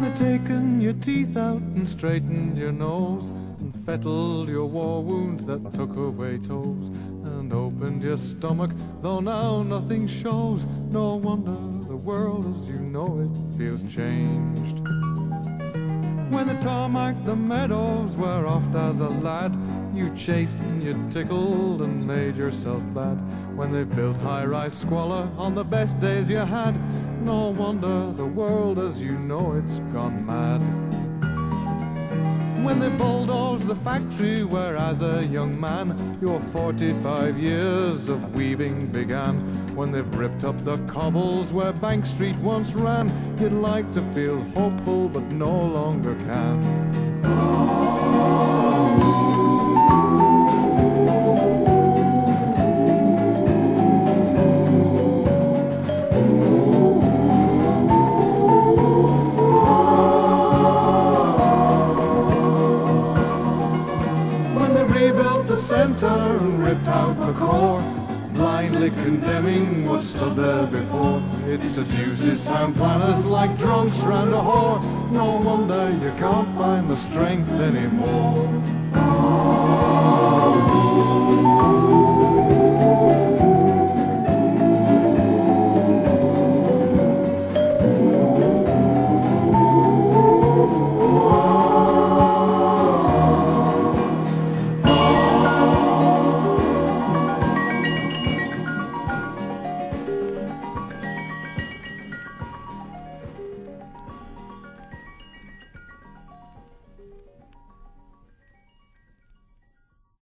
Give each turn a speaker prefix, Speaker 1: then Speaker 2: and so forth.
Speaker 1: They've taken your teeth out and straightened your nose and fettled your war wound that took away toes and opened your stomach, though now nothing shows. No wonder the world as you know it feels changed. When the tarmacked the meadows were oft as a lad you chased and you tickled and made yourself bad. When they built high-rise squalor on the best days you had, no wonder the world as you know it's gone mad. When they bulldozed the factory where as a young man your 45 years of weaving began. When they've ripped up the cobbles where Bank Street once ran, you'd like to feel hopeful but no longer can. Center and ripped out the core, blindly condemning what stood there before. It seduces town planners like drunks round a whore. No wonder you can't find the strength anymore.